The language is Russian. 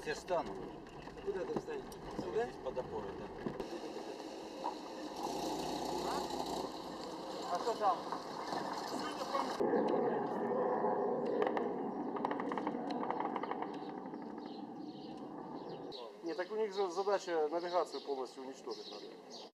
сейчас я встану. Куда ты встанешь? Сюда? Здесь под опорой, да. А что там? Не, так у них же задача навигацию полностью уничтожить надо.